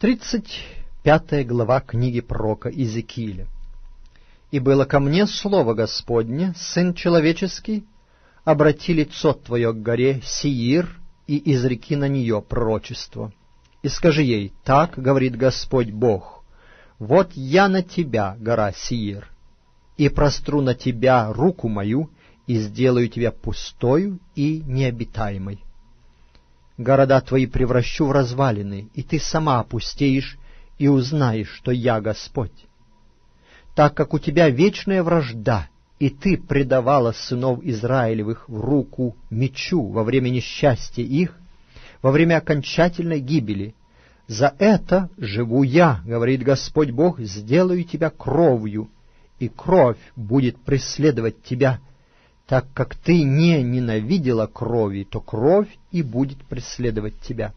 35 глава книги пророка Иезекииля. «И было ко мне слово Господне, Сын Человеческий, обрати лицо Твое к горе Сиир и изреки на нее пророчество. И скажи ей, так говорит Господь Бог, вот я на тебя, гора Сиир, и простру на тебя руку мою, и сделаю тебя пустою и необитаемой города твои превращу в развалины, и ты сама опустеешь и узнаешь, что я Господь. Так как у тебя вечная вражда, и ты предавала сынов Израилевых в руку мечу во время несчастья их, во время окончательной гибели, за это живу я, говорит Господь Бог, сделаю тебя кровью, и кровь будет преследовать тебя, так как ты не ненавидела крови, то кровь и будет преследовать тебя.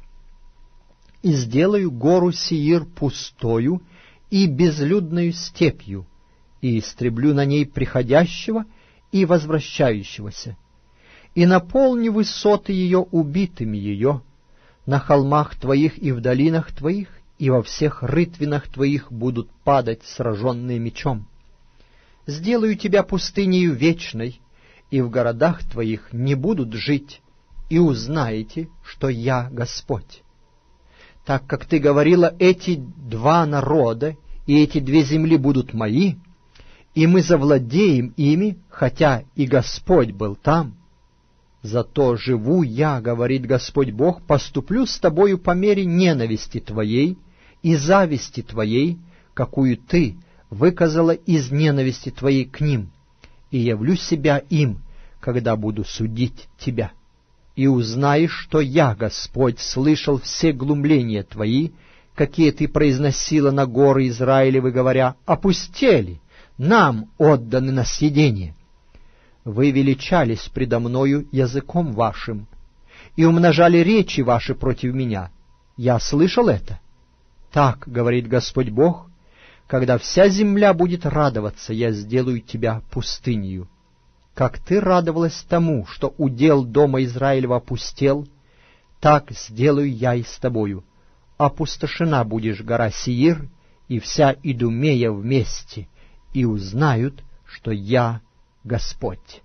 И сделаю гору Сиир пустою и безлюдную степью, и истреблю на ней приходящего и возвращающегося, и наполни высоты ее убитыми ее, на холмах твоих и в долинах твоих, и во всех рытвинах твоих будут падать сраженные мечом. Сделаю тебя пустынею вечной, и в городах твоих не будут жить, и узнаете, что я Господь. Так как ты говорила, эти два народа и эти две земли будут мои, и мы завладеем ими, хотя и Господь был там. Зато живу я, говорит Господь Бог, поступлю с тобою по мере ненависти твоей и зависти твоей, какую ты выказала из ненависти твоей к ним, и явлю себя им, когда буду судить тебя. И узнаешь, что я, Господь, слышал все глумления твои, какие ты произносила на горы Израилевы, говоря, «Опустели, нам отданы на съедение». Вы величались предо мною языком вашим и умножали речи ваши против меня. Я слышал это. Так, говорит Господь Бог, когда вся земля будет радоваться, я сделаю тебя пустынью как ты радовалась тому, что удел дома Израилева опустел, так сделаю я и с тобою. Опустошена будешь гора Сиир, и вся Идумея вместе, и узнают, что я Господь.